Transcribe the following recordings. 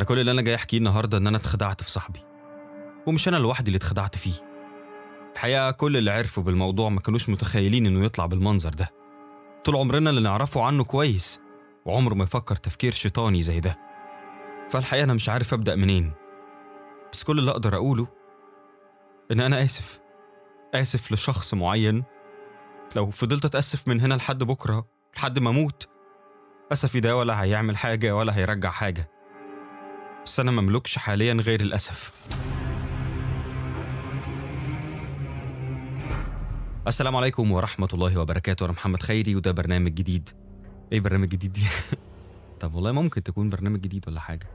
أنا كل اللي أنا جاي أحكيه النهارده إن أنا اتخدعت في صاحبي ومش أنا لوحدي اللي اتخدعت فيه. الحقيقة كل اللي عرفوا بالموضوع ما كانوش متخيلين إنه يطلع بالمنظر ده. طول عمرنا اللي نعرفه عنه كويس وعمره ما يفكر تفكير شيطاني زي ده. فالحقيقة أنا مش عارف أبدأ منين. بس كل اللي أقدر أقوله إن أنا آسف. آسف لشخص معين. لو فضلت أتأسف من هنا لحد بكرة لحد ما أموت اسفي ده ولا هيعمل حاجة ولا هيرجع حاجة. بس أنا مملكش حاليا غير الاسف السلام عليكم ورحمة الله وبركاته. أنا محمد خيري وده برنامج جديد. إيه برنامج جديد دي؟ طب والله ممكن تكون برنامج جديد ولا حاجة.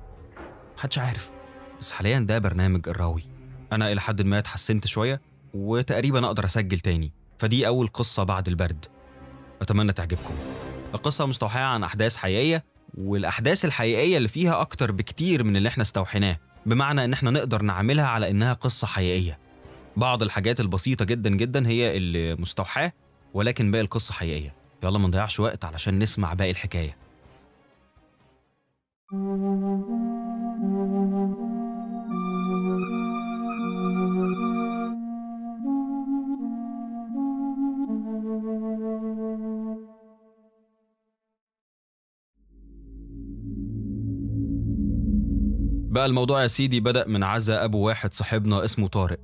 محدش عارف. بس حاليا ده برنامج الراوي أنا إلى حد ما اتحسنت شوية وتقريبا أقدر أسجل تاني. فدي أول قصة بعد البرد. أتمنى تعجبكم. القصة مستوحاة عن أحداث حقيقية والأحداث الحقيقية اللي فيها أكتر بكتير من اللي إحنا استوحيناه بمعنى إن إحنا نقدر نعملها على إنها قصة حقيقية. بعض الحاجات البسيطة جدا جدا هي اللي مستوحاة ولكن باقي القصة حقيقية. يلا ما نضيعش وقت علشان نسمع باقي الحكاية. بقى الموضوع يا سيدي بدأ من عزا أبو واحد صاحبنا اسمه طارق.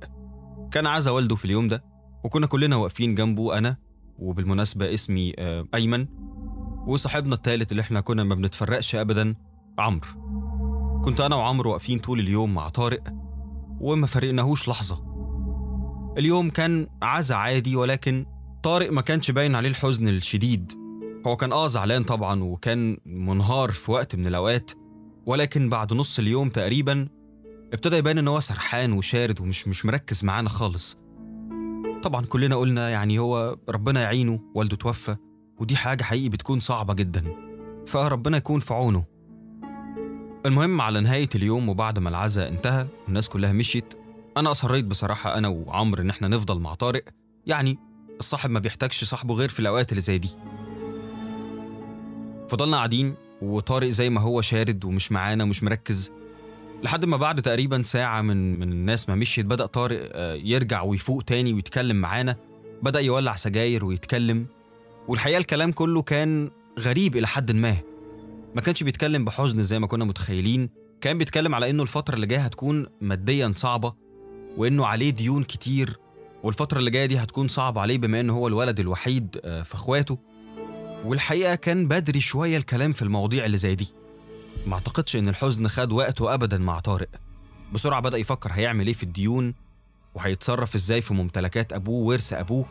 كان عزا والده في اليوم ده وكنا كلنا واقفين جنبه أنا وبالمناسبة اسمي آه، أيمن وصاحبنا التالت اللي إحنا كنا ما بنتفرقش أبدا عمرو. كنت أنا وعمرو واقفين طول اليوم مع طارق وما فرقناهوش لحظة. اليوم كان عزا عادي ولكن طارق ما كانش باين عليه الحزن الشديد. هو كان آه زعلان طبعا وكان منهار في وقت من الأوقات. ولكن بعد نص اليوم تقريبا ابتدى يبان إن هو سرحان وشارد ومش مش مركز معانا خالص. طبعا كلنا قلنا يعني هو ربنا يعينه والده توفى ودي حاجة حقيقي بتكون صعبة جدا. فربنا يكون في عونه. المهم على نهاية اليوم وبعد ما العزاء انتهى والناس كلها مشيت أنا أصريت بصراحة أنا وعمرو إن إحنا نفضل مع طارق. يعني الصاحب ما بيحتاجش صاحبه غير في الأوقات اللي زي دي. فضلنا قاعدين وطارق زي ما هو شارد ومش معانا ومش مركز. لحد ما بعد تقريبا ساعة من من الناس ما مشيت بدأ طارق آه، يرجع ويفوق تاني ويتكلم معانا. بدأ يولع سجاير ويتكلم. والحقيقة الكلام كله كان غريب إلى حد ما. ما كانش بيتكلم بحزن زي ما كنا متخيلين. كان بيتكلم على إنه الفترة اللي جاية هتكون ماديا صعبة وإنه عليه ديون كتير والفترة اللي جاية دي هتكون صعبة عليه بما إنه هو الولد الوحيد آه، في إخواته. والحقيقة كان بدري شوية الكلام في المواضيع اللي زي دي. ما اعتقدش إن الحزن خد وقته ابدا مع طارق. بسرعة بدأ يفكر هيعمل إيه في الديون وهيتصرف إزاي في ممتلكات أبوه ورث أبوه.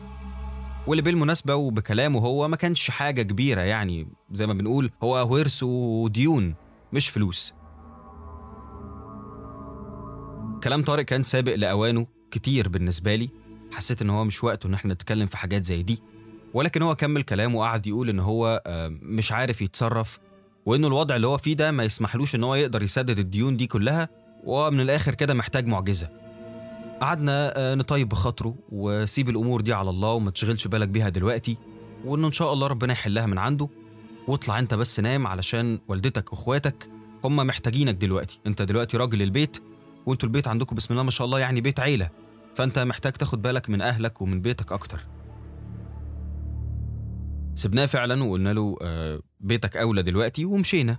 واللي بالمناسبة وبكلامه هو ما كانش حاجة كبيرة يعني زي ما بنقول هو ورث وديون مش فلوس. كلام طارق كان سابق لأوانه كتير بالنسبة لي. حسيت إن هو مش وقته إن إحنا نتكلم في حاجات زي دي. ولكن هو كمل كلامه وقعد يقول إن هو آه، مش عارف يتصرف وإنه الوضع اللي هو فيه ده ما يسمحلوش إن هو يقدر يسدد الديون دي كلها ومن الآخر كده محتاج معجزة. قعدنا آه، نطيب بخاطره وسيب الأمور دي على الله وما تشغلش بالك بيها دلوقتي وإنه إن شاء الله ربنا يحلها من عنده. واطلع أنت بس نام علشان والدتك وإخواتك هم محتاجينك دلوقتي. أنت دلوقتي راجل البيت وأنتوا البيت عندكم بسم الله ما شاء الله يعني بيت عيلة فأنت محتاج تاخد بالك من أهلك ومن بيتك أكتر. سبناه فعلا وقلنا له آه، بيتك أولى دلوقتي ومشينا.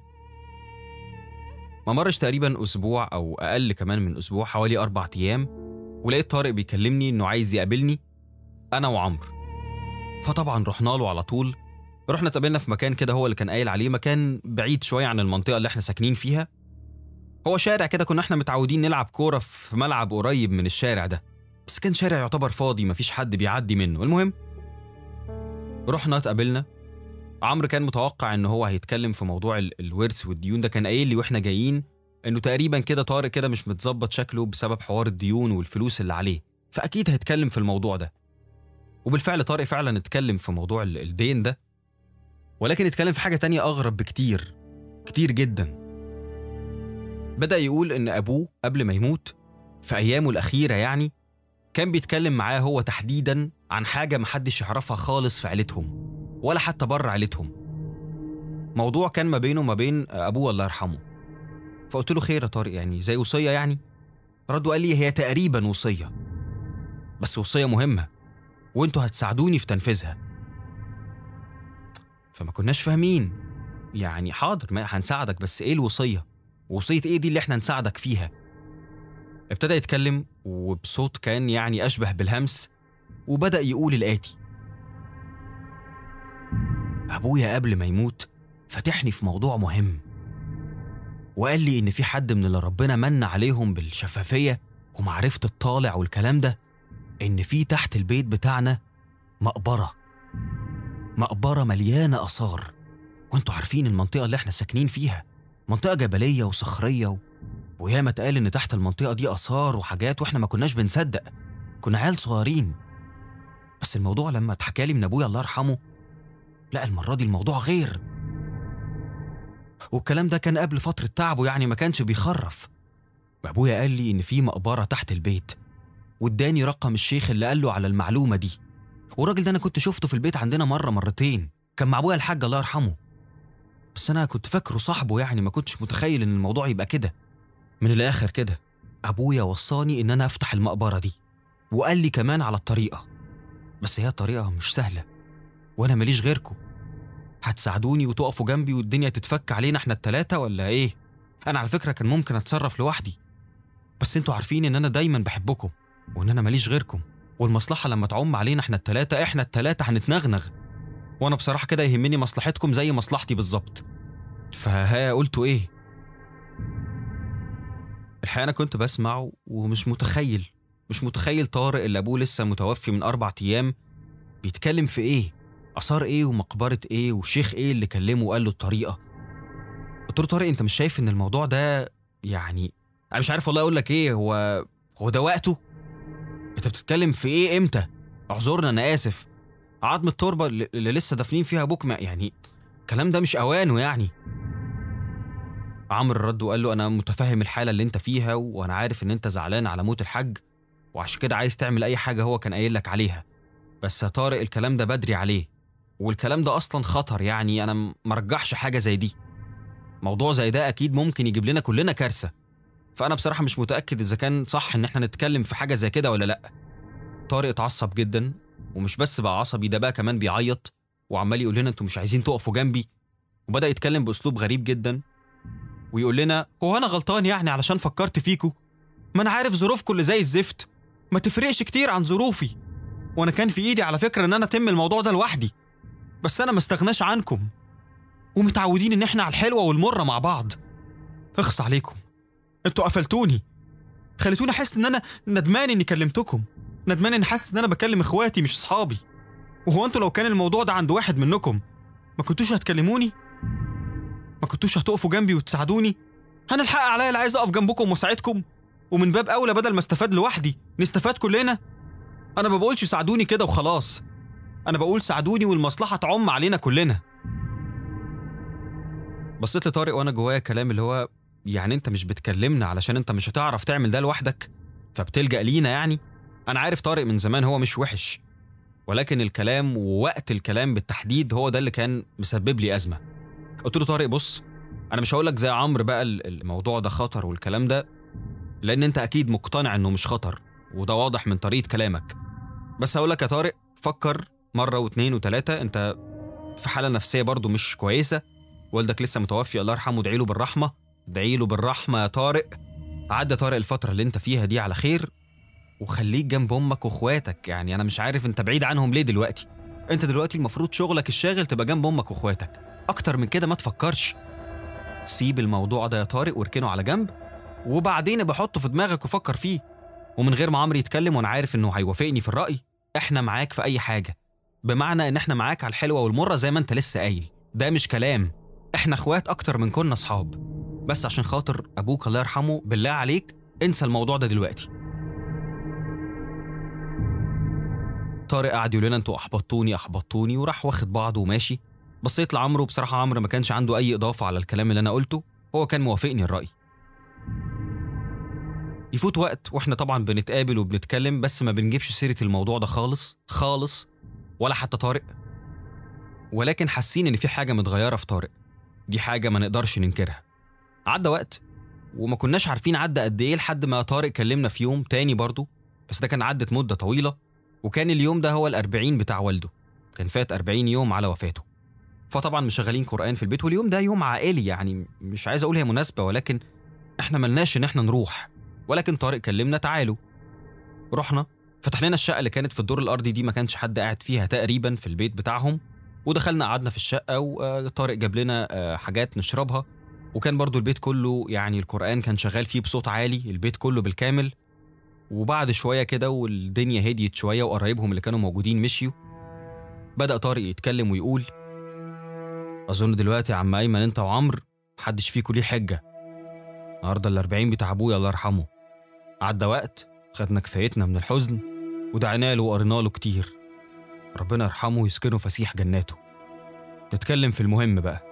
ما مرش تقريبا أسبوع أو أقل كمان من أسبوع حوالي أربع أيام ولقيت طارق بيكلمني إنه عايز يقابلني أنا وعمرو. فطبعا رحنا له على طول. رحنا اتقابلنا في مكان كده هو اللي كان قايل عليه مكان بعيد شوية عن المنطقة اللي إحنا ساكنين فيها. هو شارع كده كنا إحنا متعودين نلعب كورة في ملعب قريب من الشارع ده. بس كان شارع يعتبر فاضي مفيش حد بيعدي منه. المهم رحنا اتقابلنا. عمرو كان متوقع إن هو هيتكلم في موضوع ال- الورث والديون ده. كان قايل لي وإحنا جايين إنه تقريبا كده طارق كده مش متظبط شكله بسبب حوار الديون والفلوس اللي عليه. فأكيد هيتكلم في الموضوع ده. وبالفعل طارق فعلا اتكلم في موضوع ال- الدين ده. ولكن اتكلم في حاجة تانية أغرب بكتير كتير جدا. بدأ يقول إن أبوه قبل ما يموت في أيامه الأخيرة يعني كان بيتكلم معاه هو تحديدا عن حاجة محدش يعرفها خالص في عيلتهم ولا حتى بره عيلتهم. موضوع كان ما بينه وما بين أبوه الله يرحمه. فقلت له خير يا طارق يعني زي وصية يعني؟ رد وقال لي هي تقريبا وصية. بس وصية مهمة وانتوا هتساعدوني في تنفيذها. فما كناش فاهمين. يعني حاضر ما هنساعدك بس إيه الوصية؟ وصية إيه دي اللي إحنا نساعدك فيها؟ ابتدى يتكلم وبصوت كان يعني أشبه بالهمس وبدأ يقول الآتي. أبويا قبل ما يموت فتحني في موضوع مهم. وقال لي إن في حد من اللي ربنا من عليهم بالشفافية ومعرفة الطالع والكلام ده إن في تحت البيت بتاعنا مقبرة. مقبرة مليانة آثار. وأنتوا عارفين المنطقة اللي إحنا ساكنين فيها. منطقة جبلية وصخرية و... وياما اتقال إن تحت المنطقة دي آثار وحاجات وإحنا ما كناش بنصدق. كنا عيال صغيرين. بس الموضوع لما اتحكى لي من أبويا الله يرحمه لا المرة دي الموضوع غير. والكلام ده كان قبل فترة تعبه يعني ما كانش بيخرف. وابويا قال لي إن في مقبرة تحت البيت واداني رقم الشيخ اللي قال له على المعلومة دي. والراجل ده أنا كنت شفته في البيت عندنا مرة مرتين كان مع أبويا الحاج الله يرحمه. بس أنا كنت فاكره صاحبه يعني ما كنتش متخيل إن الموضوع يبقى كده. من الآخر كده. أبويا وصاني ان أنا أفتح المقبرة دي وقال لي كمان على الطريقة. بس هي طريقه مش سهلة وأنا ماليش غيركم. هتساعدوني وتقفوا جنبي والدنيا تتفك علينا إحنا التلاتة ولا إيه؟ أنا على فكرة كان ممكن أتصرف لوحدي. بس أنتوا عارفين إن أنا دايما بحبكم وإن أنا ماليش غيركم. والمصلحة لما تعم علينا إحنا التلاتة إحنا التلاتة هنتنغنغ. وأنا بصراحة كده يهمني مصلحتكم زي مصلحتي بالظبط. فها قلتوا إيه؟ الحقيقة أنا كنت بسمع ومش متخيل مش متخيل طارق اللي أبوه لسه متوفي من أربع أيام بيتكلم في إيه؟ آثار إيه ومقبرة إيه وشيخ إيه اللي كلمه وقال له الطريقة؟ قلت له طارق أنت مش شايف إن الموضوع ده يعني أنا مش عارف والله أقول لك إيه هو هو ده وقته؟ أنت بتتكلم في إيه إمتى؟ اعذرنا أنا آسف. عظم التربة اللي لسه دافنين فيها أبوك يعني الكلام ده مش أوانه يعني. عمرو رد وقال له أنا متفهم الحالة اللي أنت فيها وأنا عارف إن أنت زعلان على موت الحاج وعشان كده عايز تعمل أي حاجة هو كان قايل لك عليها. بس يا طارق الكلام ده بدري عليه والكلام ده أصلا خطر يعني أنا مرجحش حاجة زي دي. موضوع زي ده أكيد ممكن يجيب لنا كلنا كارثة. فأنا بصراحة مش متأكد إذا كان صح إن إحنا نتكلم في حاجة زي كده ولا لأ. طارق اتعصب جدا ومش بس بقى عصبي ده بقى كمان بيعيط وعمال يقول لنا أنتوا مش عايزين تقفوا جنبي. وبدأ يتكلم بأسلوب غريب جدا. ويقول لنا هو أنا غلطان يعني علشان فكرت فيكوا؟ ما أنا عارف ظروفكم اللي زي الزفت. ما تفرقش كتير عن ظروفي. وأنا كان في إيدي على فكرة إن أنا أتم الموضوع ده لوحدي. بس أنا ما استغناش عنكم. ومتعودين إن إحنا على الحلوة والمرة مع بعض. اخص عليكم. أنتوا قفلتوني. خليتوني أحس إن أنا ندمان إني كلمتكم. ندمان إني حاسس إن أنا بكلم إخواتي مش أصحابي. وهو أنتوا لو كان الموضوع ده عند واحد منكم ما كنتوش هتكلموني؟ ما كنتوش هتقفوا جنبي وتساعدوني؟ أنا الحق عليا اللي عايز أقف جنبكم وأساعدكم. ومن باب أولى بدل ما أستفاد لوحدي نستفاد كلنا. أنا ما بقولش ساعدوني كده وخلاص. أنا بقول ساعدوني والمصلحة تعم علينا كلنا. بصيت لطارق وأنا جوايا كلام اللي هو يعني أنت مش بتكلمنا علشان أنت مش هتعرف تعمل ده لوحدك؟ فبتلجأ لينا يعني؟ أنا عارف طارق من زمان هو مش وحش. ولكن الكلام ووقت الكلام بالتحديد هو ده اللي كان مسبب لي أزمة. قلت له طارق بص أنا مش هقول لك زي عمرو بقى ال- الموضوع ده خطر والكلام ده لأن أنت أكيد مقتنع إنه مش خطر وده واضح من طريقة كلامك. بس هقول لك يا طارق فكر مرة واتنين وتلاتة أنت في حالة نفسية برضو مش كويسة والدك لسه متوفي الله يرحمه ادعي له بالرحمة. ادعي له بالرحمة يا طارق. عدى طارق الفترة اللي أنت فيها دي على خير وخليك جنب أمك وأخواتك. يعني أنا مش عارف أنت بعيد عنهم ليه دلوقتي؟ أنت دلوقتي المفروض شغلك الشاغل تبقى جنب أمك وأخواتك. أكتر من كده ما تفكرش. سيب الموضوع ده يا طارق واركنه على جنب وبعدين بحطه في دماغك وفكر فيه. ومن غير ما عمرو يتكلم وأنا عارف إنه هيوافقني في الرأي إحنا معاك في أي حاجة. بمعنى إن إحنا معاك على الحلوة والمرة زي ما أنت لسه قايل. ده مش كلام. إحنا أخوات أكتر من كنا أصحاب. بس عشان خاطر أبوك الله يرحمه بالله عليك انسى الموضوع ده دلوقتي. طارق قعد يقول لنا أنتوا أحبطتوني أحبطتوني. وراح واخد بعضه وماشي. بصيت لعمرو بصراحه عمرو ما كانش عنده أي إضافة على الكلام اللي أنا قلته هو كان موافقني الرأي. يفوت وقت وإحنا طبعا بنتقابل وبنتكلم بس ما بنجيبش سيرة الموضوع ده خالص خالص ولا حتى طارق. ولكن حاسين إن في حاجة متغيرة في طارق. دي حاجة ما نقدرش ننكرها. عدى وقت وما كناش عارفين عدى قد إيه لحد ما طارق كلمنا في يوم تاني برضه بس ده كان عدت مدة طويلة وكان اليوم ده هو الأربعين بتاع والده. كان فات أربعين يوم على وفاته. فطبعا مشغلين قرآن في البيت واليوم ده يوم عائلي يعني مش عايز أقول هي مناسبة ولكن إحنا ملناش إن إحنا نروح ولكن طارق كلمنا تعالوا. رحنا فتح لنا الشقة اللي كانت في الدور الأرضي دي ما كانش حد قاعد فيها تقريبا في البيت بتاعهم ودخلنا قعدنا في الشقة وطارق جاب لنا آه، حاجات نشربها وكان برضو البيت كله يعني القرآن كان شغال فيه بصوت عالي البيت كله بالكامل. وبعد شوية كده والدنيا هديت شوية وقرايبهم اللي كانوا موجودين مشيوا. بدأ طارق يتكلم ويقول أظن دلوقتي يا عم أيمن أنت وعمر محدش فيكوا ليه حجة. النهاردة الأربعين بتاع أبويا الله يرحمه. عدى وقت خدنا كفايتنا من الحزن ودعينا له وقرينا له كتير. ربنا يرحمه ويسكنه فسيح جناته. نتكلم في المهم بقى.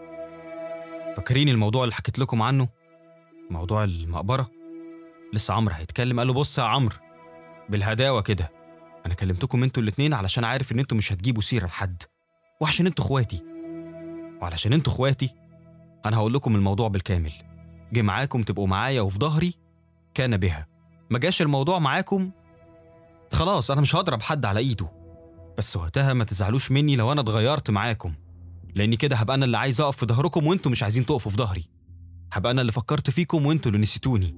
فاكرين الموضوع اللي حكيت لكم عنه؟ موضوع المقبرة؟ لسه عمرو هيتكلم. قال له بص يا عمرو بالهداوة كده. أنا كلمتكم أنتوا الاتنين علشان عارف إن أنتوا مش هتجيبوا سيرة لحد. وعشان أنتوا إخواتي. وعلشان أنتوا اخواتي أنا هقول لكم الموضوع بالكامل. جه معاكم تبقوا معايا وفي ظهري كان بها. ما جاش الموضوع معاكم خلاص أنا مش هضرب حد على إيده. بس وقتها ما تزعلوش مني لو أنا اتغيرت معاكم لأني كده هبقى أنا اللي عايز أقف في ظهركم وأنتوا مش عايزين تقفوا في ظهري. هبقى أنا اللي فكرت فيكم وأنتوا اللي نسيتوني.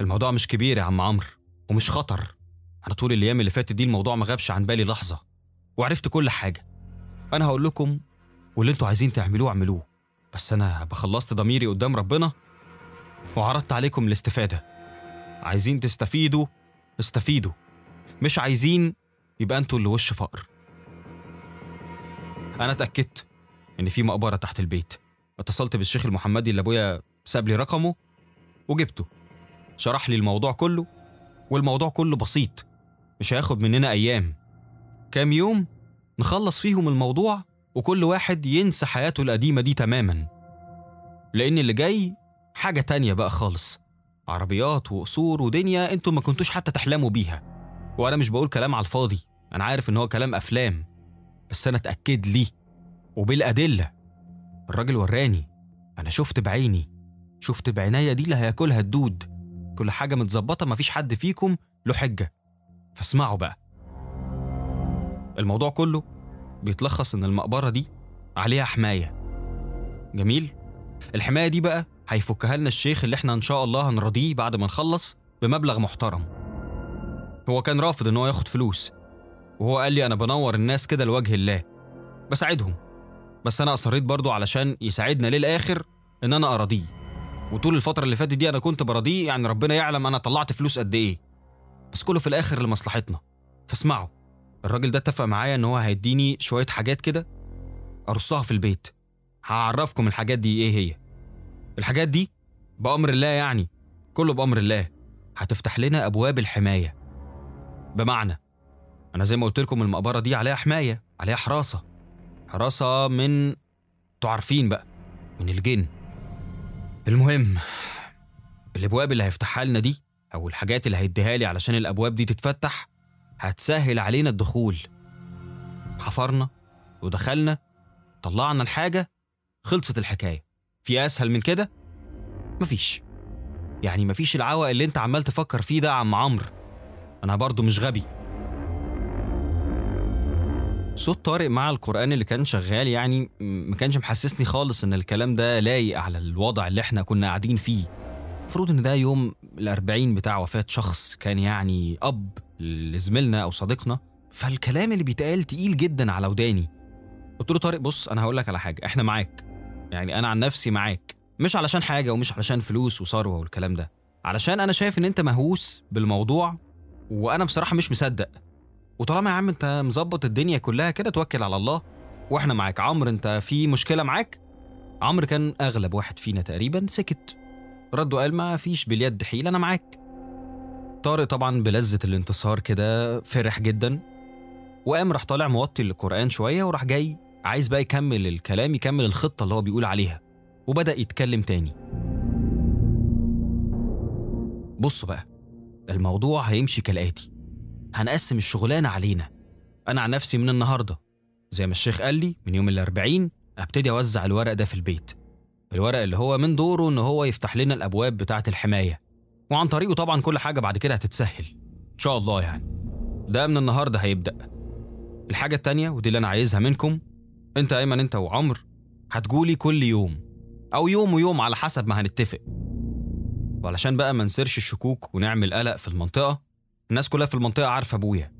الموضوع مش كبير يا عم عمرو ومش خطر. أنا طول الأيام اللي فاتت دي الموضوع ما غابش عن بالي لحظة وعرفت كل حاجة. أنا هقول لكم واللي أنتوا عايزين تعملوه اعملوه. بس أنا بخلصت ضميري قدام ربنا وعرضت عليكم الاستفادة. عايزين تستفيدوا استفيدوا. مش عايزين يبقى أنتوا اللي وش فقر. أنا اتأكدت إن في مقبرة تحت البيت. اتصلت بالشيخ المحمدي اللي أبويا ساب لي رقمه وجبته. شرح لي الموضوع كله والموضوع كله بسيط. مش هياخد مننا أيام. كام يوم نخلص فيهم الموضوع وكل واحد ينسى حياته القديمة دي تماما. لأن اللي جاي حاجة تانية بقى خالص. عربيات وقصور ودنيا أنتوا ما كنتوش حتى تحلموا بيها. وأنا مش بقول كلام على الفاضي أنا عارف إن هو كلام أفلام. بس أنا اتأكد لي وبالأدلة. الراجل وراني. أنا شفت بعيني. شفت بعناية دي اللي هياكلها الدود. كل حاجة متظبطة مفيش حد فيكم له حجة. فاسمعوا بقى. الموضوع كله بيتلخص إن المقبرة دي عليها حماية. جميل؟ الحماية دي بقى هيفكها لنا الشيخ اللي إحنا إن شاء الله هنرضيه بعد ما نخلص بمبلغ محترم. هو كان رافض إن هو ياخد فلوس وهو قال لي أنا بنور الناس كده لوجه الله بساعدهم. بس أنا أصريت برضو علشان يساعدنا للآخر إن أنا اراضيه وطول الفترة اللي فاتت دي أنا كنت براضيه يعني ربنا يعلم أنا طلعت فلوس قد إيه. بس كله في الآخر لمصلحتنا. فاسمعوا. الراجل ده اتفق معايا ان هو هيديني شوية حاجات كده ارصها في البيت. هعرفكم الحاجات دي إيه هي. الحاجات دي بأمر الله يعني كله بأمر الله. هتفتح لنا أبواب الحماية. بمعنى أنا زي ما قلت لكم المقبرة دي عليها حماية عليها حراسة. حراسة من أنتوا عارفين بقى من الجن. المهم الأبواب اللي هيفتحها لنا دي أو الحاجات اللي هيديها لي علشان الأبواب دي تتفتح هتسهل علينا الدخول. حفرنا ودخلنا طلعنا الحاجة خلصت الحكاية. في أسهل من كده؟ مفيش. يعني مفيش العوق اللي أنت عمال تفكر فيه ده يا عم عمرو. أنا برضو مش غبي. صوت طارق مع القرآن اللي كان شغال يعني ما كانش محسسني خالص إن الكلام ده لايق على الوضع اللي إحنا كنا قاعدين فيه. المفروض إن ده يوم الأربعين بتاع وفاة شخص كان يعني أب لزميلنا أو صديقنا فالكلام اللي بيتقال تقيل جدا على وداني. قلت له طارق بص أنا هقول لك على حاجة إحنا معاك. يعني أنا عن نفسي معاك. مش علشان حاجة ومش علشان فلوس وثروة والكلام ده. علشان أنا شايف إن أنت مهووس بالموضوع وأنا بصراحة مش مصدق. وطالما يا عم أنت مظبط الدنيا كلها كده توكل على الله وإحنا معاك عمرو أنت في مشكلة معاك عمرو كان أغلب واحد فينا تقريبا سكت رد وقال ما فيش باليد حيل أنا معاك. طارق طبعا بلذة الانتصار كده فرح جدا. وقام راح طالع موطي القرآن شوية وراح جاي عايز بقى يكمل الكلام يكمل الخطة اللي هو بيقول عليها. وبدأ يتكلم تاني. بصوا بقى الموضوع هيمشي كالآتي. هنقسم الشغلانة علينا. أنا عن نفسي من النهاردة زي ما الشيخ قال لي من يوم الأربعين أبتدي أوزع الورق ده في البيت. الورق اللي هو من دوره إن هو يفتح لنا الأبواب بتاعة الحماية. وعن طريقه طبعا كل حاجة بعد كده هتتسهل. إن شاء الله يعني. ده من النهارده هيبدأ. الحاجة التانية ودي اللي أنا عايزها منكم أنت ايمن أنت وعمر هتجولي كل يوم. أو يوم ويوم على حسب ما هنتفق. وعلشان بقى ما نسيرش الشكوك ونعمل قلق في المنطقة الناس كلها في المنطقة عارفة أبويا.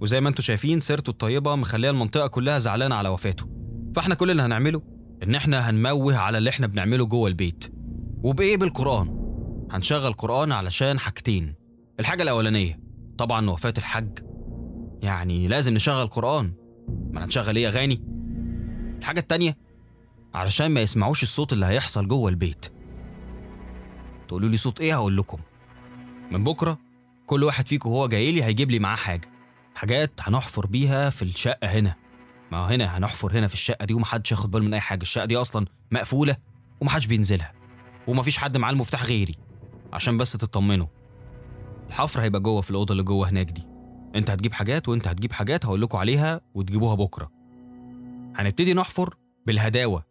وزي ما أنتم شايفين سيرته الطيبة مخلية المنطقة كلها زعلانة على وفاته. فإحنا كل اللي هنعمله إن إحنا هنموه على اللي إحنا بنعمله جوه البيت. وبإيه بالقرآن؟ هنشغل قرآن علشان حاجتين. الحاجة الأولانية طبعا وفاة الحج. يعني لازم نشغل قرآن. ما هنشغل إيه اغاني الحاجة التانية علشان ما يسمعوش الصوت اللي هيحصل جوه البيت. تقولوا لي صوت إيه هقول لكم؟ من بكرة كل واحد فيكم وهو جاي لي هيجيب لي معاه حاجة. حاجات هنحفر بيها في الشقة هنا. ما هنا هنحفر هنا في الشقة دي ومحدش ياخد باله من أي حاجة. الشقة دي أصلا مقفولة ومحدش بينزلها ومفيش حد معاه المفتاح غيري عشان بس تطمنوا الحفر هيبقى جوه في الأوضة اللي جوه هناك دي. أنت هتجيب حاجات وأنت هتجيب حاجات هقول لكم عليها وتجيبوها بكرة. هنبتدي نحفر بالهداوة.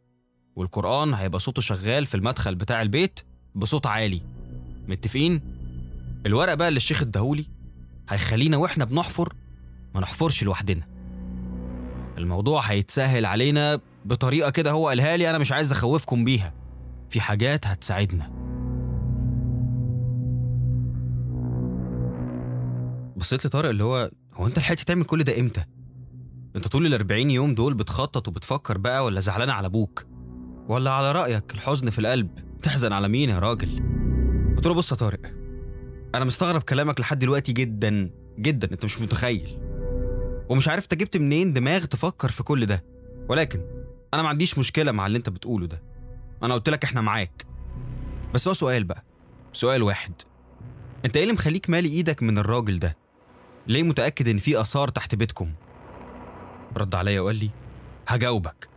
والقرآن هيبقى صوته شغال في المدخل بتاع البيت بصوت عالي. متفقين؟ الورق بقى اللي الشيخ اداهولي هيخلينا وإحنا بنحفر ما نحفرش لوحدنا. الموضوع هيتسهل علينا بطريقة كده هو قالها لي أنا مش عايز أخوفكم بيها. في حاجات هتساعدنا. بصيت لطارق اللي هو هو أنت لحقت تعمل كل ده إمتى؟ أنت طول ال 40 يوم دول بتخطط وبتفكر بقى ولا زعلان على أبوك؟ ولا على رأيك الحزن في القلب؟ تحزن على مين يا راجل؟ قلت له بص يا طارق أنا مستغرب كلامك لحد دلوقتي جدا جدا أنت مش متخيل. ومش عارف انت جبت منين دماغ تفكر في كل ده. ولكن أنا ما عنديش مشكلة مع اللي انت بتقوله ده. أنا قلت لك إحنا معاك. بس هو سؤال بقى. سؤال واحد. أنت إيه اللي مخليك مالي إيدك من الراجل ده؟ ليه متأكد إن في آثار تحت بيتكم؟ رد عليا وقال لي هجاوبك.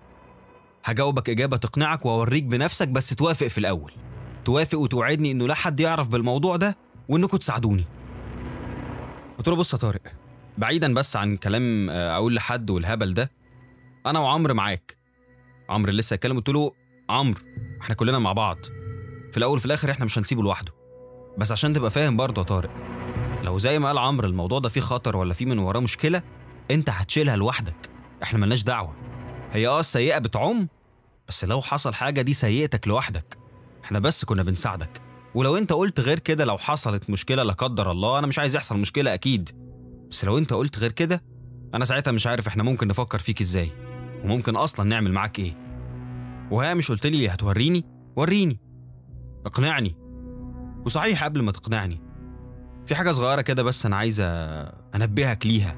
هجاوبك إجابة تقنعك وأوريك بنفسك بس توافق في الأول. توافق وتوعدني إنه لا حد يعرف بالموضوع ده وإنكم تساعدوني. قلت له بص يا طارق بعيدا بس عن كلام آه، أقول لحد والهبل ده أنا وعمرو معاك. عمرو لسه هيتكلم قلت له عمرو إحنا كلنا مع بعض. في الأول وفي الآخر إحنا مش هنسيبه لوحده. بس عشان تبقى فاهم برضه يا طارق لو زي ما قال عمرو الموضوع ده فيه خطر ولا فيه من وراه مشكلة أنت هتشيلها لوحدك. إحنا ملناش دعوة. هي آه السيئه بتعم بس لو حصل حاجة دي سيئتك لوحدك. إحنا بس كنا بنساعدك. ولو أنت قلت غير كده لو حصلت مشكلة لا قدر الله أنا مش عايز يحصل مشكلة أكيد. بس لو انت قلت غير كده أنا ساعتها مش عارف إحنا ممكن نفكر فيك إزاي وممكن أصلا نعمل معاك إيه. وها مش قلت لي هتوريني؟ وريني. اقنعني. وصحيح قبل ما تقنعني. في حاجة صغيرة كده بس أنا عايزه أنبهك ليها.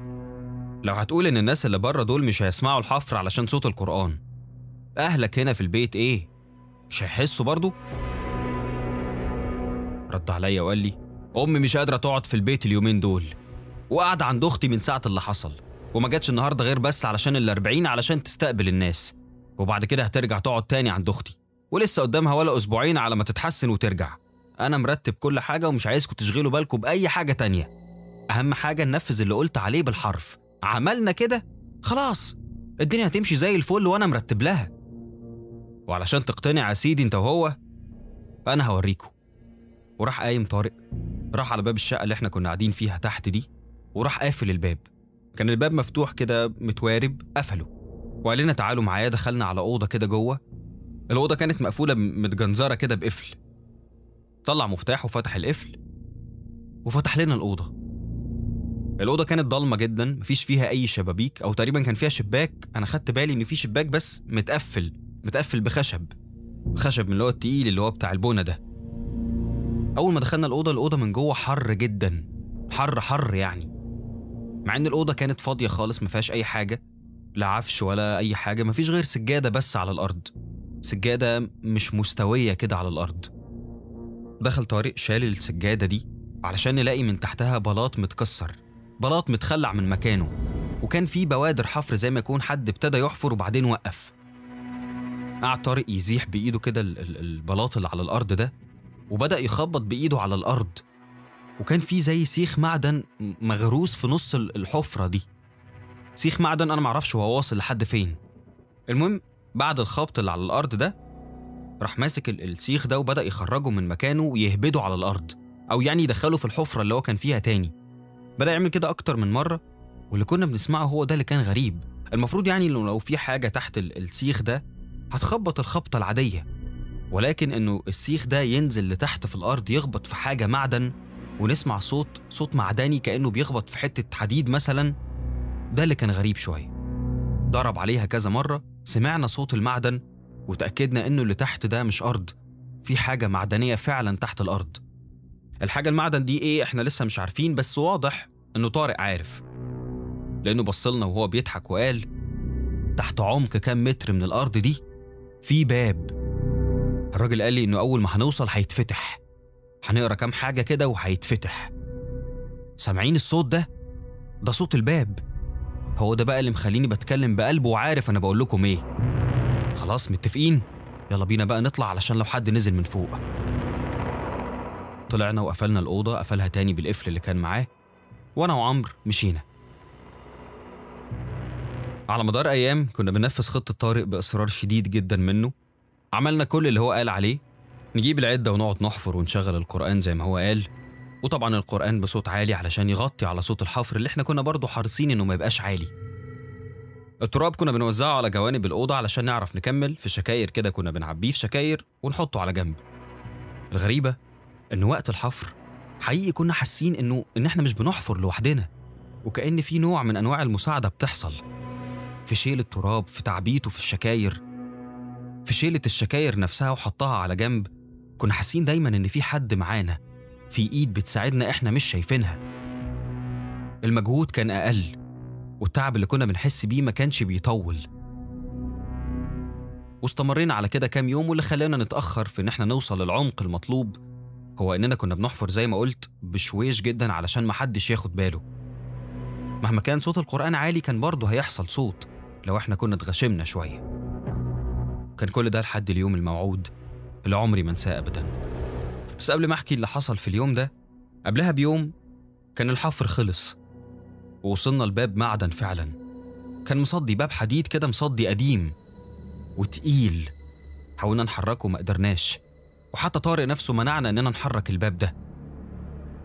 لو هتقول إن الناس اللي بره دول مش هيسمعوا الحفر علشان صوت القرآن أهلك هنا في البيت إيه؟ مش هيحسوا برضو؟ رد عليا وقال لي أمي مش قادرة تقعد في البيت اليومين دول. وقاعده عند أختي من ساعة اللي حصل وما جاتش النهارده غير بس علشان الأربعين علشان تستقبل الناس وبعد كده هترجع تقعد تاني عند أختي. ولسه قدامها ولا أسبوعين على ما تتحسن وترجع. أنا مرتب كل حاجة ومش عايزكم تشغلوا بالكم بأي حاجة تانية. أهم حاجة ننفذ اللي قلت عليه بالحرف. عملنا كده؟ خلاص. الدنيا هتمشي زي الفل وأنا مرتب لها. وعلشان تقتنع يا سيدي أنت وهو أنا هوريكم. وراح قايم طارق. راح على باب الشقة اللي إحنا كنا قاعدين فيها تحت دي. وراح قافل الباب. كان الباب مفتوح كده متوارب قفله. وقال لنا تعالوا معايا دخلنا على أوضة كده جوه. الأوضة كانت مقفولة متجنزرة كده بقفل. طلع مفتاح وفتح القفل وفتح لنا الأوضة. الأوضة كانت ضلمة جدا مفيش فيها أي شبابيك أو تقريبا كان فيها شباك. أنا خدت بالي إن في شباك بس متقفل متقفل بخشب. خشب من اللي هو التقيل اللي هو بتاع البونه ده. أول ما دخلنا الأوضة الأوضة من جوه حر جدا. حر حر يعني. مع إن الأوضة كانت فاضية خالص ما فيهاش أي حاجة لا عفش ولا أي حاجة مفيش غير سجادة بس على الأرض. سجادة مش مستوية كده على الأرض. دخل طارق شال السجادة دي علشان نلاقي من تحتها بلاط متكسر بلاط متخلع من مكانه وكان فيه بوادر حفر زي ما يكون حد ابتدى يحفر وبعدين وقف. قعد طارق يزيح بإيده كده ال- ال- البلاط اللي على الأرض ده وبدأ يخبط بإيده على الأرض. وكان في زي سيخ معدن مغروس في نص ال- الحفرة دي. سيخ معدن أنا معرفش هو واصل لحد فين. المهم بعد الخبط اللي على الأرض ده راح ماسك ال- السيخ ده وبدأ يخرجه من مكانه ويهبده على الأرض. أو يعني يدخله في الحفرة اللي هو كان فيها تاني. بدأ يعمل كده أكتر من مرة واللي كنا بنسمعه هو ده اللي كان غريب. المفروض يعني لو لو في حاجة تحت ال- السيخ ده هتخبط الخبطة العادية. ولكن إنه السيخ ده ينزل لتحت في الأرض يخبط في حاجة معدن ونسمع صوت صوت معدني كأنه بيخبط في حتة حديد مثلا. ده اللي كان غريب شوية. ضرب عليها كذا مرة سمعنا صوت المعدن وتأكدنا إنه اللي تحت ده مش أرض. في حاجة معدنية فعلا تحت الأرض. الحاجة المعدن دي إيه؟ إحنا لسه مش عارفين بس واضح إنه طارق عارف. لأنه بصلنا وهو بيضحك وقال تحت عمق كام متر من الأرض دي؟ في باب. الراجل قال لي إنه أول ما هنوصل هيتفتح. هنقرا كام حاجة كده وهيتفتح. سامعين الصوت ده؟ ده صوت الباب. هو ده بقى اللي مخليني بتكلم بقلب وعارف أنا بقول لكم إيه. خلاص متفقين؟ يلا بينا بقى نطلع علشان لو حد نزل من فوق. طلعنا وقفلنا الأوضة قفلها تاني بالقفل اللي كان معاه. وأنا وعمرو مشينا. على مدار أيام كنا بننفذ خطة طارق بإصرار شديد جدا منه. عملنا كل اللي هو قال عليه. نجيب العدة ونقعد نحفر ونشغل القرآن زي ما هو قال. وطبعا القرآن بصوت عالي علشان يغطي على صوت الحفر اللي إحنا كنا برضه حريصين إنه ما يبقاش عالي. التراب كنا بنوزعه على جوانب الأوضة علشان نعرف نكمل. في شكاير كده كنا بنعبيه في شكاير ونحطه على جنب. الغريبة إن وقت الحفر حقيقي كنا حاسين إنه إن إحنا مش بنحفر لوحدنا. وكأن في نوع من أنواع المساعدة بتحصل. في شيل التراب في تعبيته في الشكاير. في شيلة الشكاير نفسها وحطها على جنب. كنا حاسين دايما إن في حد معانا في إيد بتساعدنا إحنا مش شايفينها. المجهود كان أقل والتعب اللي كنا بنحس بيه ما كانش بيطول. واستمرينا على كده كام يوم واللي خلانا نتأخر في إن إحنا نوصل للعمق المطلوب هو إننا كنا بنحفر زي ما قلت بشويش جدا علشان محدش ياخد باله. مهما كان صوت القرآن عالي كان برضه هيحصل صوت لو إحنا كنا اتغشمنا شوية. كان كل ده لحد اليوم الموعود. اللي عمري ما انساه أبدا. بس قبل ما أحكي اللي حصل في اليوم ده قبلها بيوم كان الحفر خلص ووصلنا لباب معدن فعلا. كان مصدي باب حديد كده مصدي قديم وتقيل. حاولنا نحركه ما قدرناش وحتى طارق نفسه منعنا إننا نحرك الباب ده.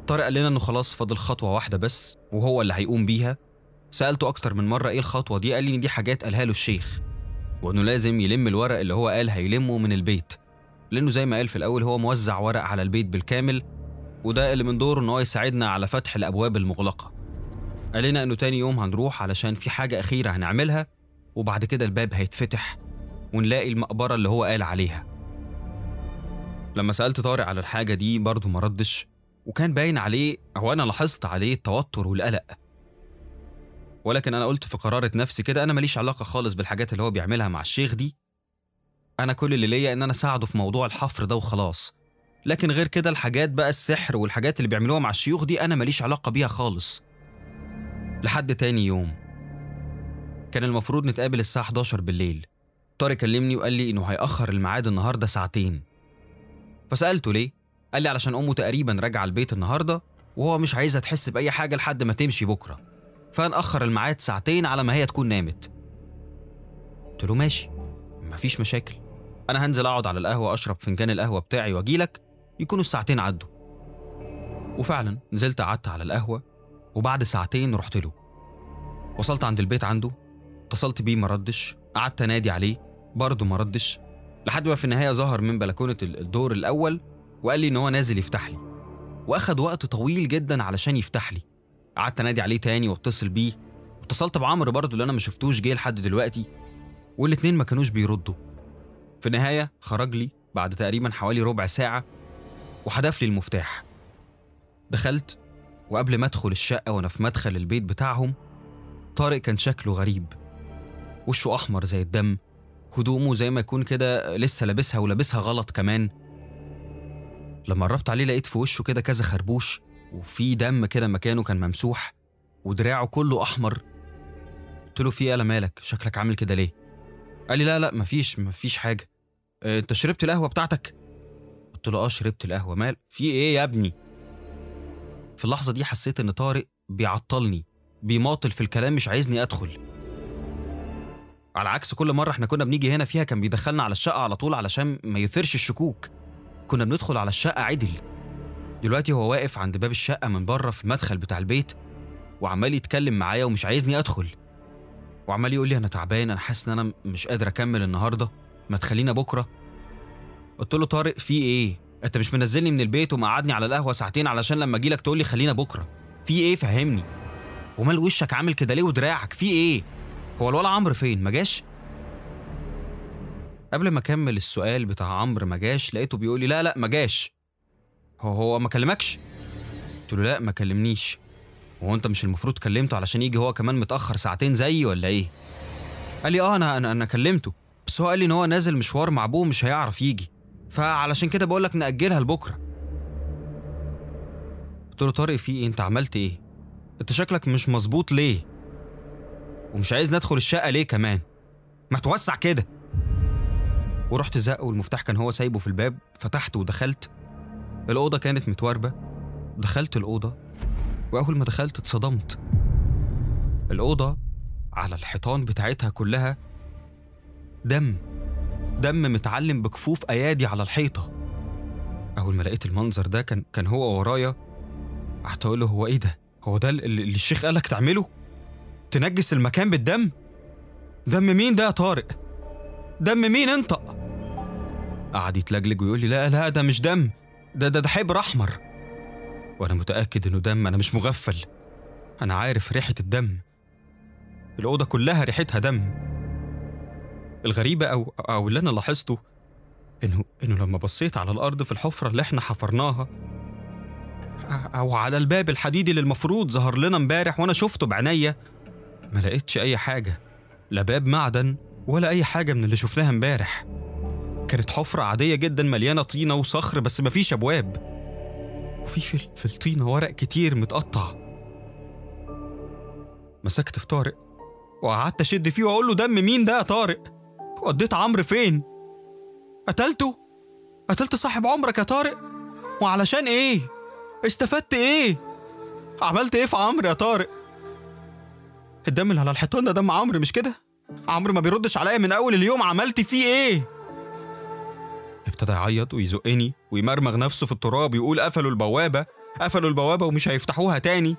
طارق قال لنا إنه خلاص فاضل خطوة واحدة بس وهو اللي هيقوم بيها. سألته أكتر من مرة إيه الخطوة دي قال لي إن دي حاجات قالها له الشيخ وإنه لازم يلم الورق اللي هو قال هيلمه من البيت. لأنه زي ما قال في الأول هو موزع ورق على البيت بالكامل وده اللي من دوره إن هو يساعدنا على فتح الأبواب المغلقة. قال لنا إنه تاني يوم هنروح علشان في حاجة أخيرة هنعملها وبعد كده الباب هيتفتح ونلاقي المقبرة اللي هو قال عليها. لما سألت طارق على الحاجة دي برضه ما ردش وكان باين عليه أو أنا لاحظت عليه التوتر والقلق. ولكن أنا قلت في قرارة نفسي كده أنا ماليش علاقة خالص بالحاجات اللي هو بيعملها مع الشيخ دي. أنا كل اللي ليا إن أنا أساعده في موضوع الحفر ده وخلاص. لكن غير كده الحاجات بقى السحر والحاجات اللي بيعملوها مع الشيوخ دي أنا ماليش علاقة بيها خالص. لحد تاني يوم. كان المفروض نتقابل الساعة 11 بالليل. طارق كلمني وقال لي إنه هيأخر الميعاد النهاردة ساعتين. فسألته ليه؟ قال لي علشان أمه تقريبا راجعة البيت النهاردة وهو مش عايزها تحس بأي حاجة لحد ما تمشي بكرة. فهنأخر الميعاد ساعتين على ما هي تكون نامت. قلت له ماشي. مفيش مشاكل. أنا هنزل أقعد على القهوة أشرب فنجان القهوة بتاعي وأجيلك يكونوا الساعتين عدوا. وفعلا نزلت قعدت على القهوة وبعد ساعتين رحت له. وصلت عند البيت عنده اتصلت بيه ما ردش قعدت أنادي عليه برضه ما ردش. لحد ما في النهاية ظهر من بلكونة ال- الدور الأول وقال لي إن هو نازل يفتح لي. وأخد وقت طويل جدا علشان يفتح لي. قعدت أنادي عليه تاني واتصل بيه. واتصلت بعمرو برضه اللي أنا ما شفتوش جه لحد دلوقتي والاتنين ما كانوش بيردوا. في النهاية خرج لي بعد تقريبا حوالي ربع ساعة وحدف لي المفتاح. دخلت وقبل ما أدخل الشقة وأنا في مدخل البيت بتاعهم طارق كان شكله غريب وشه أحمر زي الدم هدومه زي ما يكون كده لسه لابسها ولابسها غلط كمان. لما قربت عليه لقيت في وشه كده كذا خربوش وفي دم كده مكانه كان ممسوح ودراعه كله أحمر. قلت له في إيه مالك؟ شكلك عامل كده ليه؟ قال لي لا لا مفيش مفيش حاجة. "آه، انت شربت القهوة بتاعتك؟ قلت له آه شربت القهوة. مال في إيه يا ابني؟ في اللحظة دي حسيت إن طارق بيعطلني بيماطل في الكلام مش عايزني أدخل. على عكس كل مرة إحنا كنا بنيجي هنا فيها كان بيدخلنا على الشقة على طول علشان ما يثيرش الشكوك. كنا بندخل على الشقة عدل. دلوقتي هو واقف عند باب الشقة من بره في المدخل بتاع البيت وعمال يتكلم معايا ومش عايزني أدخل. وعمال يقول لي أنا تعبان أنا حاسس إن أنا مش قادر أكمل النهاردة. ما تخلينا بكرة؟ قلت له طارق في إيه؟ أنت مش منزلني من البيت ومقعدني على القهوة ساعتين علشان لما أجيلك تقول لي خلينا بكرة. في إيه؟ فهمني. ومال وشك عامل كده ليه ودراعك؟ في إيه؟ هو الولا عمرو فين؟ ما جاش؟ قبل ما أكمل السؤال بتاع عمرو ما جاش لقيته بيقول لي لا لا ما جاش. هو هو ما كلمكش؟ قلت له لا ما كلمنيش. هو أنت مش المفروض كلمته علشان يجي هو كمان متأخر ساعتين زيي ولا إيه؟ قال لي آه أنا أنا أنا كلمته. بس هو قال لي ان هو نازل مشوار مع ابوه مش هيعرف يجي. فعلشان كده بقول لك نأجلها لبكرة. قلت له طارق في إيه؟ انت عملت إيه؟ انت شكلك مش مظبوط ليه؟ ومش عايز ندخل الشقة ليه كمان؟ ما توسع كده. ورحت زق والمفتاح كان هو سايبه في الباب فتحت ودخلت. الأوضة كانت متواربة. دخلت الأوضة وأول ما دخلت اتصدمت. الأوضة على الحيطان بتاعتها كلها دم دم متعلم بكفوف أيادي على الحيطة أول ما لقيت المنظر ده كان كان هو ورايا قعدت أقول له هو إيه ده؟ هو ده اللي الشيخ قالك تعمله؟ تنجس المكان بالدم؟ دم مين ده يا طارق؟ دم مين انطق؟ قعد يتلجلج ويقول لي لا لا ده مش دم ده ده ده حبر أحمر وأنا متأكد إنه دم أنا مش مغفل أنا عارف ريحة الدم الأوضة كلها ريحتها دم الغريبة أو أو اللي أنا لاحظته انه إنه لما بصيت على الأرض في الحفرة اللي إحنا حفرناها أو على الباب الحديدي اللي المفروض ظهر لنا امبارح وأنا شفته بعينيا ما لقيتش أي حاجة لا باب معدن ولا أي حاجة من اللي شفناها امبارح. كانت حفرة عادية جدا مليانة طينة وصخر بس مفيش أبواب. وفي في, في الطينة ورق كتير متقطع. مسكت في طارق وقعدت أشد فيه وأقول له دم مين ده يا طارق؟ وديت عمرو فين؟ قتلته؟ قتلت صاحب عمرك يا طارق؟ وعلشان إيه؟ استفدت إيه؟ عملت إيه في عمرو يا طارق؟ الدم اللي على الحيطان ده دم عمرو مش كده؟ عمرو ما بيردش عليا من أول اليوم عملت فيه إيه؟ ابتدى يعيط ويزقني ويمرمغ نفسه في التراب ويقول قفلوا البوابة قفلوا البوابة ومش هيفتحوها تاني.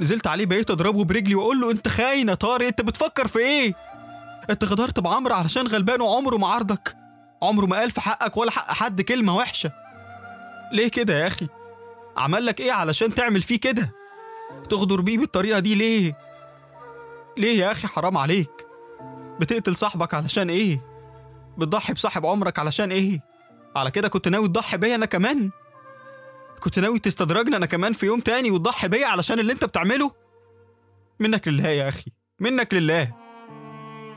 نزلت عليه بقيت اضربه برجلي واقول له انت خاين يا طارق انت بتفكر في إيه؟ انت غدرت بعمرو علشان غلبان وعمره ما عرضك عمره ما قال في حقك ولا حق حد كلمة وحشة. ليه كده يا أخي؟ عمل لك إيه علشان تعمل فيه كده؟ تغدر بيه بالطريقة دي ليه؟ ليه يا أخي؟ حرام عليك. بتقتل صاحبك علشان إيه؟ بتضحي بصاحب عمرك علشان إيه؟ على كده كنت ناوي تضحي بيا أنا كمان؟ كنت ناوي تستدرجني أنا كمان في يوم تاني وتضحي بيا علشان اللي أنت بتعمله؟ منك لله يا أخي منك لله.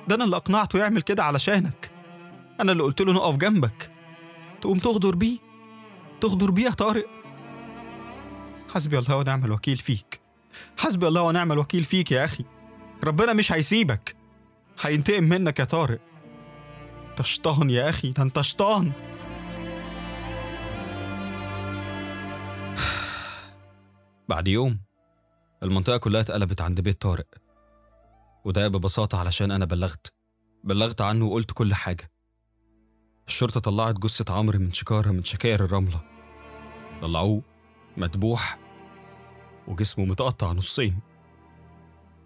ده أنا اللي أقنعته يعمل كده علشانك أنا اللي قلت له نقف جنبك. تقوم تغدر بيه. تغدر بيه يا طارق. حسبي الله ونعم الوكيل فيك. حسبي الله ونعم الوكيل فيك يا أخي. ربنا مش هيسيبك. هينتقم منك يا طارق. انت شطان يا أخي ده أنت شطان. بعد يوم المنطقة كلها اتقلبت عند بيت طارق. وده ببساطة علشان أنا بلغت بلغت عنه وقلت كل حاجة. الشرطة طلعت جثة عمرو من شكارة من شكاير الرملة. طلعوه مدبوح وجسمه متقطع نصين.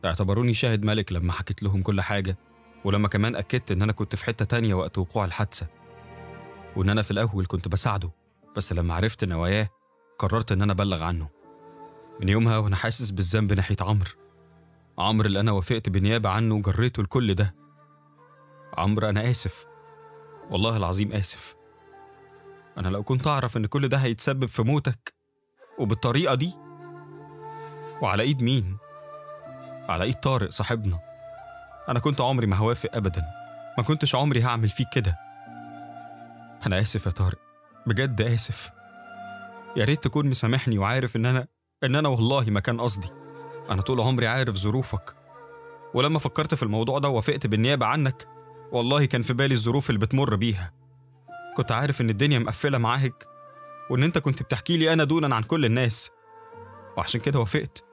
اعتبروني شاهد ملك لما حكيت لهم كل حاجة ولما كمان أكدت إن أنا كنت في حتة تانية وقت وقوع الحادثة. وإن أنا في الأول كنت بساعده بس لما عرفت نواياه قررت إن أنا أبلغ عنه. من يومها وأنا حاسس بالذنب ناحية عمرو. عمرو اللي أنا وافقت بنيابة عنه وجريته لكل ده. عمرو أنا آسف. والله العظيم آسف. أنا لو كنت أعرف إن كل ده هيتسبب في موتك وبالطريقة دي وعلى إيد مين؟ على إيد طارق صاحبنا. أنا كنت عمري ما هوافق أبدا. ما كنتش عمري هعمل فيك كده. أنا آسف يا طارق. بجد آسف. يا ريت تكون مسامحني وعارف إن أنا إن أنا والله ما كان قصدي. أنا طول عمري عارف ظروفك. ولما فكرت في الموضوع ده ووافقت بالنيابة عنك والله كان في بالي الظروف اللي بتمر بيها. كنت عارف إن الدنيا مقفلة معاك وإن أنت كنت بتحكي لي أنا دونا عن كل الناس. وعشان كده وافقت.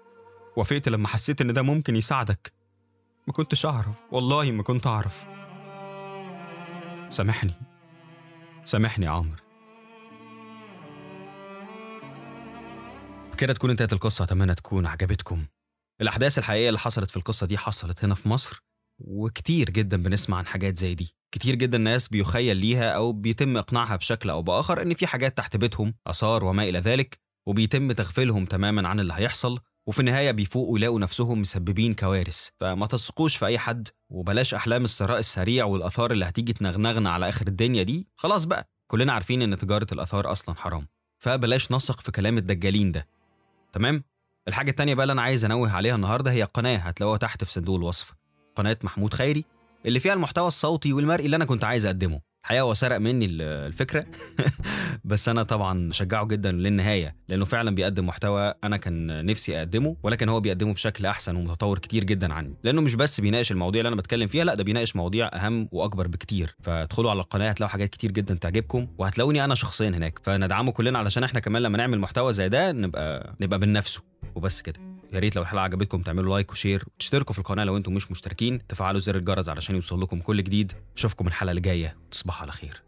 وافقت لما حسيت إن ده ممكن يساعدك. ما كنتش أعرف والله ما كنت أعرف. سامحني. سامحني يا عمرو. بكده تكون انتهت القصة أتمنى تكون عجبتكم. الأحداث الحقيقية اللي حصلت في القصة دي حصلت هنا في مصر وكتير جدا بنسمع عن حاجات زي دي. كتير جدا ناس بيخيل ليها أو بيتم إقناعها بشكل أو بآخر إن في حاجات تحت بيتهم آثار وما إلى ذلك وبيتم تغفيلهم تماما عن اللي هيحصل وفي النهاية بيفوقوا يلاقوا نفسهم مسببين كوارث. فما تثقوش في أي حد وبلاش أحلام الثراء السريع والآثار اللي هتيجي تنغنغنا على آخر الدنيا دي. خلاص بقى كلنا عارفين إن تجارة الآثار أصلا حرام. فبلاش نثق في كلام الدجالين ده. تمام؟ الحاجة التانية بقى اللي أنا عايز أنوه عليها النهاردة هي قناة هتلاقوها تحت في صندوق الوصف. قناة محمود خيري اللي فيها المحتوى الصوتي والمرئي اللي أنا كنت عايز أقدمه. الحقيقة هو سرق مني ال- الفكرة. بس أنا طبعا بشجعه جدا للنهاية لأنه فعلا بيقدم محتوى أنا كان نفسي أقدمه ولكن هو بيقدمه بشكل أحسن ومتطور كتير جدا عني. لأنه مش بس بيناقش المواضيع اللي أنا بتكلم فيها لأ ده بيناقش مواضيع أهم وأكبر بكتير. فادخلوا على القناة هتلاقوا حاجات كتير جدا تعجبكم وهتلاقوني أنا شخصيا هناك. فندعمه كلنا علشان إحنا كمان لما نعمل محتوى زي ده نبقى نبقى بننافسه وبس كده. يا ريت لو الحلقة عجبتكم تعملوا like و share وتشتركوا في القناة لو أنتم مش مشتركين تفعلوا زر الجرس علشان يوصل لكم كل جديد. اشوفكم الحلقة اللي جاية. تصبحوا على خير.